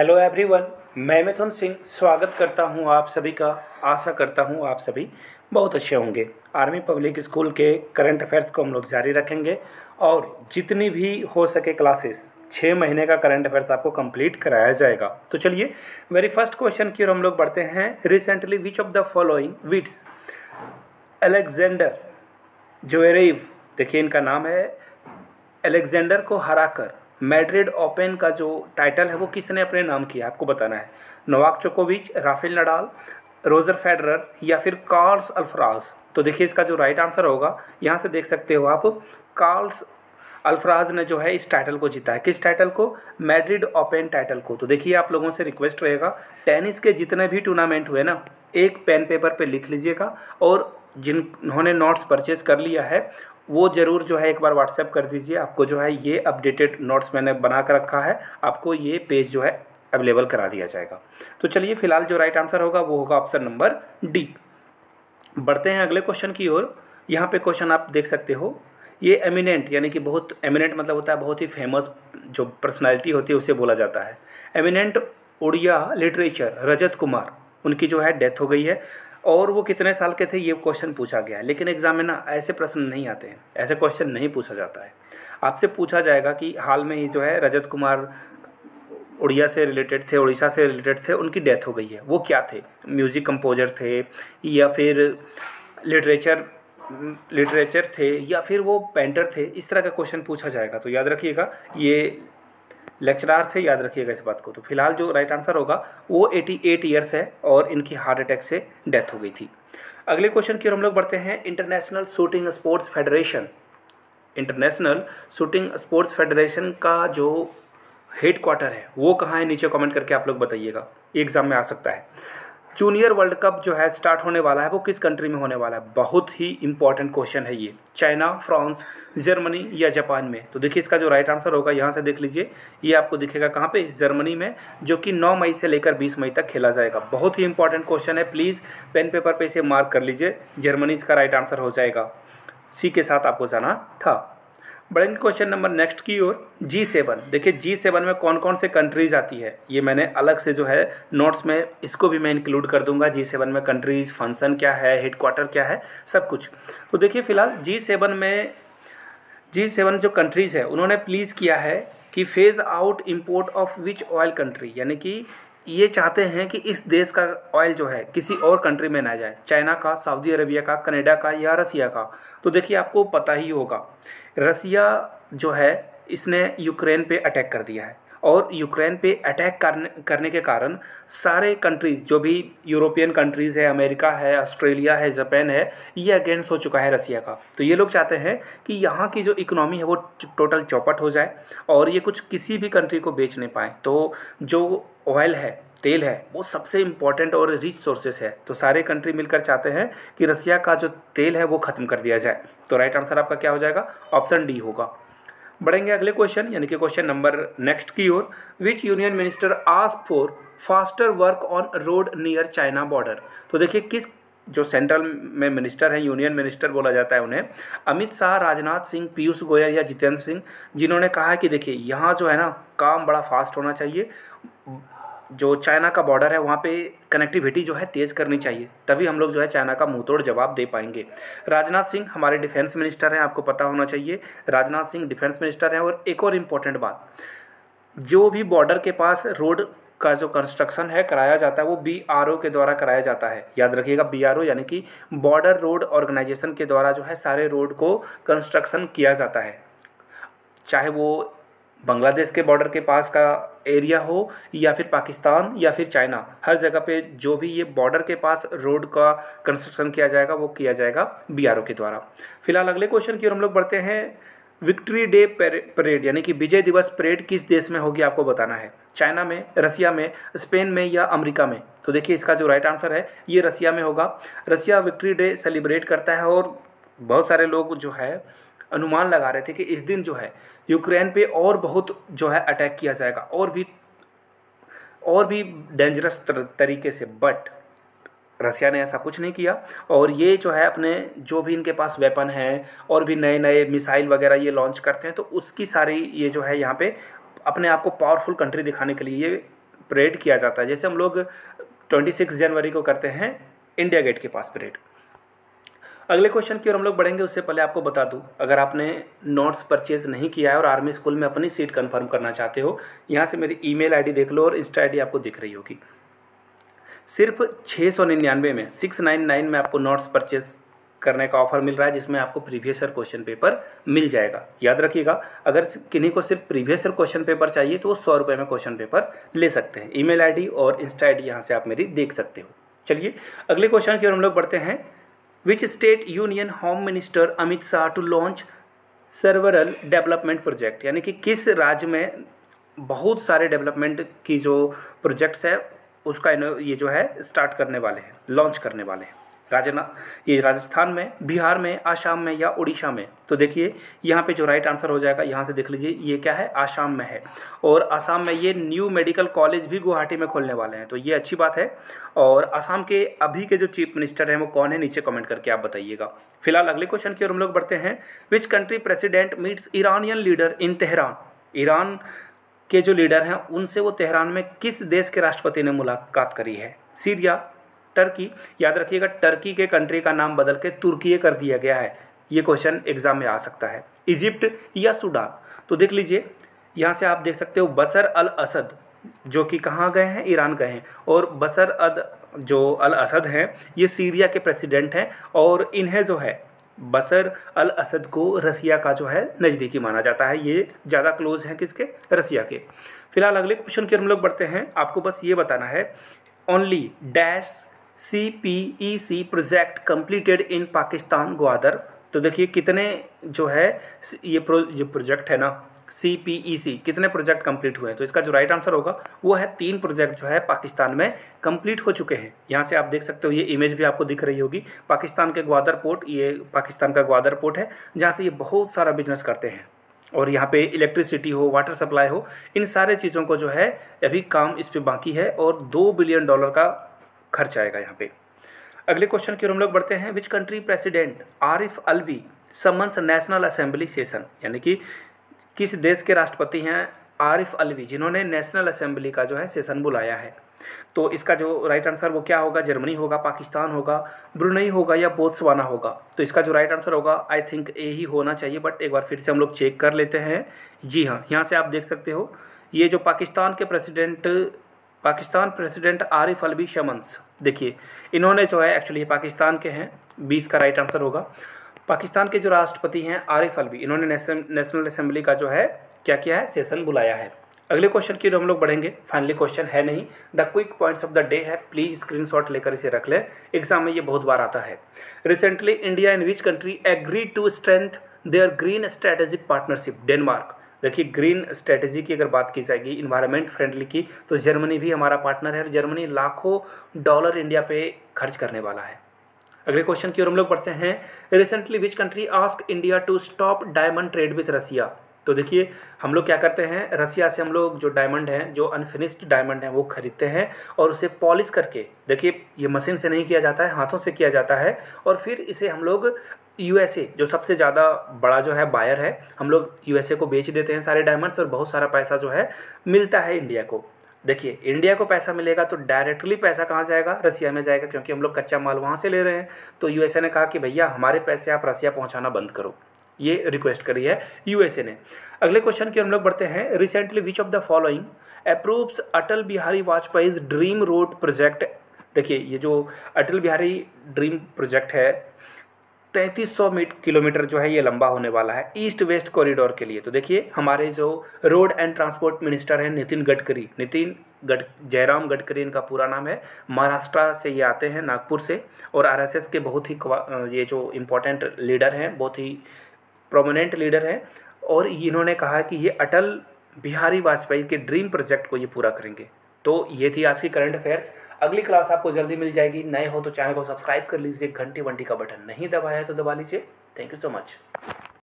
Hello everyone मैं मिथुन सिंह स्वागत करता हूँ आप सभी का। आशा करता हूँ आप सभी बहुत अच्छे होंगे। आर्मी पब्लिक स्कूल के करंट अफेयर्स को हम लोग जारी रखेंगे और जितनी भी हो सके क्लासेस छः महीने का करंट अफेयर्स आपको कंप्लीट कराया जाएगा। तो चलिए वेरी फ़र्स्ट क्वेश्चन की ओर हम लोग बढ़ते हैं। Recently which of the following wins Alexander Zverev देखिए इनका नाम है अलेक्जेंडर को हराकर मैड्रिड ओपन का जो टाइटल है, वो किसने अपने नाम किया आपको बताना है। नोवाक चोकोविच राफेल नडाल, रोजर फेडरर या फिर कार्ल्स अल्फराज? तो देखिए, इसका जो राइट आंसर होगा, यहाँ से देख सकते हो आप, कार्ल्स अल्फराज ने जो है इस टाइटल को जीता है। किस टाइटल को? मैड्रिड ओपन टाइटल को। तो देखिए, आप लोगों से रिक्वेस्ट रहेगा, टेनिस के जितने भी टूर्नामेंट हुए ना, एक पेन पेपर पे लिख लीजिएगा और जिन्होंने नोट्स परचेज कर लिया है वो ज़रूर जो है एक बार व्हाट्सएप कर दीजिए। आपको जो है ये अपडेटेड नोट्स मैंने बना कर रखा है। आपको ये पेज जो है अवेलेबल करा दिया जाएगा। तो चलिए फ़िलहाल जो राइट आंसर होगा वो होगा ऑप्शन नंबर डी बढ़ते हैं अगले क्वेश्चन की ओर। यहाँ पे क्वेश्चन आप देख सकते हो। ये एमिनेंट यानी कि बहुत एमिनेंट मतलब होता है बहुत ही फ़ेमस जो पर्सनैलिटी होती है उसे बोला जाता है। Eminent Odia literature Rajat Kumar. उनकी जो है डेथ हो गई है। और वो कितने साल के थे, ये क्वेश्चन पूछा गया है। लेकिन एग्ज़ाम में ना ऐसे प्रश्न नहीं आते हैं, ऐसे क्वेश्चन नहीं पूछा जाता है। आपसे पूछा जाएगा कि हाल में ही जो है रजत कुमार उड़िया से रिलेटेड थे, उड़ीसा से रिलेटेड थे, उनकी डेथ हो गई है। वो क्या थे? म्यूज़िक कंपोजर थे, या फिर लिटरेचर लिटरेचर थे, या फिर वो पेंटर थे? इस तरह का क्वेश्चन पूछा जाएगा। तो याद रखिएगा, ये लेक्चरार थे, याद रखिएगा इस बात को। तो फ़िलहाल जो राइट आंसर होगा, वो 88 ईयर्स है और इनकी हार्ट अटैक से डेथ हो गई थी। अगले क्वेश्चन की ओर हम लोग बढ़ते हैं। International shooting sports federation international shooting sports federation का जो हेड क्वार्टर है, वो कहाँ है? नीचे कमेंट करके आप लोग बताइएगा। एग्ज़ाम में आ सकता है। जूनियर वर्ल्ड कप जो है स्टार्ट होने वाला है, वो किस कंट्री में होने वाला है? बहुत ही इंपॉर्टेंट क्वेश्चन है ये। चाइना, फ्रांस, जर्मनी या जापान में। तो देखिए इसका जो राइट आंसर होगा, यहाँ से देख लीजिए। ये आपको दिखेगा कहाँ पे? जर्मनी में, जो कि 9 मई से लेकर 20 मई तक खेला जाएगा। बहुत ही इंपॉर्टेंट क्वेश्चन है। प्लीज़ पेन पेपर पे इसे मार्क कर लीजिए। जर्मनी इसका राइट आंसर हो जाएगा। सी के साथ आपको जाना था। बढ़ेंगे क्वेश्चन नंबर नेक्स्ट की ओर जी सेवन देखिए जी सेवन में कौन कौन से कंट्रीज़ आती है? ये मैंने अलग से जो है नोट्स में, इसको भी मैं इंक्लूड कर दूँगा। जी सेवन में कंट्रीज़ फ़ंक्शन क्या है हेड क्वार्टर क्या है, सब कुछ। तो देखिए, फ़िलहाल जी सेवन में जी सेवन जो कंट्रीज़ है, उन्होंने प्लीज़ किया है कि phase out import of which oil country यानी कि ये चाहते हैं कि इस देश का ऑयल जो है किसी और कंट्री में ना जाए। चाइना का सऊदी अरबिया का कनाडा का या रसिया का। तो देखिए, आपको पता ही होगा रसिया जो है, इसने यूक्रेन पे अटैक कर दिया है। और यूक्रेन पे अटैक करने करने के कारण सारे कंट्रीज़ जो भी यूरोपियन कंट्रीज़ है, अमेरिका है ऑस्ट्रेलिया है जापान है, ये अगेंस्ट हो चुका है रसिया का। तो ये लोग चाहते हैं कि यहाँ की जो इकोनॉमी है वो टोटल चौपट हो जाए और ये कुछ किसी भी कंट्री को बेच नहीं पाए। तो जो ऑयल है, तेल है, वो सबसे इंपॉर्टेंट और रिच सोर्सेस है। तो सारे कंट्री मिलकर चाहते हैं कि रसिया का जो तेल है वो ख़त्म कर दिया जाए। तो राइट आंसर आपका क्या हो जाएगा? ऑप्शन डी होगा। बढ़ेंगे अगले क्वेश्चन यानी कि क्वेश्चन नंबर नेक्स्ट की ओर which union minister ask for faster work on road near China border तो देखिए, किस, जो सेंट्रल में मिनिस्टर हैं यूनियन मिनिस्टर बोला जाता है उन्हें, अमित शाह, राजनाथ सिंह, पीयूष गोयल या जितेंद्र सिंह, जिन्होंने कहा है कि देखिए, यहाँ जो है ना, काम बड़ा फास्ट होना चाहिए। जो चाइना का बॉर्डर है, वहाँ पे कनेक्टिविटी जो है तेज़ करनी चाहिए, तभी हम लोग जो है चाइना का मुँह तोड़ जवाब दे पाएँगे। राजनाथ सिंह हमारे डिफेंस मिनिस्टर हैं, आपको पता होना चाहिए। राजनाथ सिंह डिफेंस मिनिस्टर हैं और एक और इम्पोर्टेंट बात, जो भी बॉर्डर के पास रोड का जो कंस्ट्रक्शन है, कराया जाता है, वो ओ के द्वारा कराया जाता है। याद रखिएगा ओ यानी कि बॉर्डर रोड ऑर्गेनाइजेशन के द्वारा जो है सारे रोड को कंस्ट्रक्शन किया जाता है। चाहे वो बांग्लादेश के बॉर्डर के पास का एरिया हो या फिर पाकिस्तान या फिर चाइना, हर जगह पे जो भी ये बॉर्डर के पास रोड का कंस्ट्रक्शन किया जाएगा, वो किया जाएगा बीआरओ के द्वारा। फ़िलहाल अगले क्वेश्चन की ओर हम लोग बढ़ते हैं। विक्ट्री डे परेड यानी कि विजय दिवस परेड किस देश में होगी आपको बताना है। चाइना में, रसिया में, स्पेन में या अमेरिका में? तो देखिए इसका जो राइट आंसर है, ये रसिया में होगा। रसिया विक्ट्री डे सेलिब्रेट करता है और बहुत सारे लोग जो है अनुमान लगा रहे थे कि इस दिन जो है, यूक्रेन पे और बहुत जो है अटैक किया जाएगा और भी और भी डेंजरस तरीके से बट रसिया ने ऐसा कुछ नहीं किया और ये जो है अपने, जो भी इनके पास वेपन है और भी नए नए मिसाइल वगैरह ये लॉन्च करते हैं तो उसकी सारी ये जो है यहाँ पे अपने आप को पावरफुल कंट्री दिखाने के लिए ये परेड किया जाता है। जैसे हम लोग ट्वेंटी सिक्स जनवरी को करते हैं इंडिया गेट के पास परेड अगले क्वेश्चन की ओर हम लोग बढ़ेंगे, उससे पहले आपको बता दूँ, अगर आपने नोट्स परचेज नहीं किया है और आर्मी स्कूल में अपनी सीट कंफर्म करना चाहते हो, यहाँ से मेरी ईमेल आईडी देख लो और इंस्टा आईडी आपको दिख रही होगी। सिर्फ़ छः सौ निन्यानवे में सिक्स नाइन नाइन में आपको नोट्स परचेज करने का ऑफ़र मिल रहा है, जिसमें आपको प्रीवियस ईयर क्वेश्चन पेपर मिल जाएगा। याद रखिएगा, अगर किन्हीं को सिर्फ़ प्रीवियस ईयर क्वेश्चन पेपर चाहिए तो वो सौ रुपये में क्वेश्चन पेपर ले सकते हैं। ईमेल आईडी और इंस्टा आईडी यहाँ से आप मेरी देख सकते हो। चलिए, अगले क्वेश्चन की ओर हम लोग बढ़ते हैं। Which state union home minister Amit Shah to launch several development project यानी कि किस राज्य में बहुत सारे डेवलपमेंट की जो प्रोजेक्ट्स है, उसका ये जो है स्टार्ट करने वाले हैं लॉन्च करने वाले हैं। राजना ये राजस्थान में, बिहार में, आसाम में या उड़ीसा में। तो देखिए, यहाँ पे जो राइट आंसर हो जाएगा, यहाँ से देख लीजिए, ये क्या है? आसाम में है। और आसाम में ये न्यू मेडिकल कॉलेज भी गुवाहाटी में खोलने वाले हैं। तो ये अच्छी बात है। और आसाम के अभी के जो चीफ मिनिस्टर हैं, वो कौन है? नीचे कमेंट करके आप बताइएगा। फ़िलहाल अगले क्वेश्चन की ओर हम लोग बढ़ते हैं। Which country president meets Iranian leader in Tehran Iran के जो लीडर हैं, उनसे वो तेहरान में किस देश के राष्ट्रपति ने मुलाकात करी है? सीरिया टर्की, याद रखिएगा, टर्की के कंट्री का नाम बदल के तुर्की कर दिया गया है। ये क्वेश्चन एग्ज़ाम में आ सकता है। इजिप्ट या सूडान? तो देख लीजिए, यहाँ से आप देख सकते हो बसर अल असद जो कि कहाँ गए हैं? ईरान गए हैं। और बसर अद, जो अल असद हैं, ये सीरिया के प्रेसिडेंट हैं और इन्हें जो है, बसर अल असद को रसिया का जो है, नज़दीकी माना जाता है। ये ज़्यादा क्लोज हैं किसके? रसिया के। फ़िलहाल अगले क्वेश्चन की हम लोग बढ़ते हैं। आपको बस ये बताना है only dash C P E C project completed in Pakistan Gwadar तो देखिए कितने जो है, ये प्रो जो प्रोजेक्ट है ना सी पी ई सी कितने प्रोजेक्ट कंप्लीट हुए हैं? तो इसका जो राइट आंसर होगा, वो है तीन प्रोजेक्ट जो है पाकिस्तान में कंप्लीट हो चुके हैं। यहाँ से आप देख सकते हो, ये इमेज भी आपको दिख रही होगी। पाकिस्तान के ग्वादर पोर्ट ये पाकिस्तान का ग्वादर पोर्ट है, जहाँ से ये बहुत सारा बिज़नेस करते हैं। और यहाँ पे इलेक्ट्रिसिटी हो वाटर सप्लाई हो, इन सारे चीज़ों को जो है, अभी काम इस पर बाकी है और दो बिलियन डॉलर का खर्च आएगा यहाँ पे। अगले क्वेश्चन की ओर हम लोग बढ़ते हैं। Which country president Arif Alvi summons national assembly session यानी कि किस देश के राष्ट्रपति हैं आरिफ अलवी जिन्होंने नेशनल असेंबली का जो है सेशन बुलाया है। तो इसका जो राइट आंसर वो क्या होगा? जर्मनी होगा पाकिस्तान होगा ब्रुनई होगा या बोत्सवाना होगा? तो इसका जो राइट आंसर होगा आई थिंक ए ही होना चाहिए बट एक बार फिर से हम लोग चेक कर लेते हैं। जी हाँ यहाँ से आप देख सकते हो। ये जो पाकिस्तान के president Pakistan president Arif Alvi summons देखिए, इन्होंने जो है एक्चुअली पाकिस्तान के हैं। बीस का राइट आंसर होगा। पाकिस्तान के जो राष्ट्रपति हैं, आरिफ अलवी, इन्होंने नेशनल असेंबली का जो है, क्या किया है? सेशन बुलाया है। अगले क्वेश्चन की हम लोग बढ़ेंगे। फाइनली क्वेश्चन है नहीं। The quick points of the day है। प्लीज़ स्क्रीनशॉट लेकर इसे रख लें। एग्ज़ाम में ये बहुत बार आता है। Recently India in which country agree to strength their green strategic partnership Denmark देखिए ग्रीन स्ट्रेटेजी की अगर बात की जाएगी इन्वायरमेंट फ्रेंडली की तो जर्मनी भी हमारा पार्टनर है और जर्मनी लाखों डॉलर इंडिया पे खर्च करने वाला है। अगले क्वेश्चन की ओर हम लोग पढ़ते हैं। Recently which country ask India to stop diamond trade with Russia तो देखिए, हम लोग क्या करते हैं रसिया से हम लोग जो डायमंड हैं, जो अनफिनिश्ड डायमंड हैं, वो खरीदते हैं और उसे पॉलिश करके, देखिए, ये मशीन से नहीं किया जाता है, हाथों से किया जाता है और फिर इसे हम लोग यूएसए, जो सबसे ज़्यादा बड़ा जो है बायर है, हम लोग यूएसए को बेच देते हैं सारे डायमंड्स और बहुत सारा पैसा जो है मिलता है इंडिया को। देखिए, इंडिया को पैसा मिलेगा तो डायरेक्टली पैसा कहाँ जाएगा? रसिया में जाएगा, क्योंकि हम लोग कच्चा माल वहाँ से ले रहे हैं। तो यूएसए ने कहा कि भैया, हमारे पैसे आप रसिया पहुँचाना बंद करो। ये रिक्वेस्ट करी है यूएसए ने। अगले क्वेश्चन की हम लोग बढ़ते हैं। Recently which of the following approves Atal Bihari Vajpayee dream road project देखिए, ये जो अटल बिहारी ड्रीम प्रोजेक्ट है तैंतीस सौ मीट किलोमीटर जो है ये लंबा होने वाला है, ईस्ट वेस्ट कॉरिडोर के लिए। तो देखिए, हमारे जो रोड एंड ट्रांसपोर्ट मिनिस्टर हैं नितिन गडकरी। नितिन गड जयराम गडकरी, इनका पूरा नाम है। महाराष्ट्र से ये आते हैं, नागपुर से, और आरएसएस के बहुत ही ये जो इम्पोर्टेंट लीडर हैं, बहुत ही प्रोमिनेंट लीडर हैं, और इन्होंने कहा कि ये अटल बिहारी वाजपेयी के ड्रीम प्रोजेक्ट को ये पूरा करेंगे। तो ये थी आज की करंट अफेयर्स अगली क्लास आपको जल्दी मिल जाएगी। नए हो तो चैनल को सब्सक्राइब कर लीजिए। घंटी वंटी का बटन नहीं दबाया है तो दबा लीजिए। Thank you so much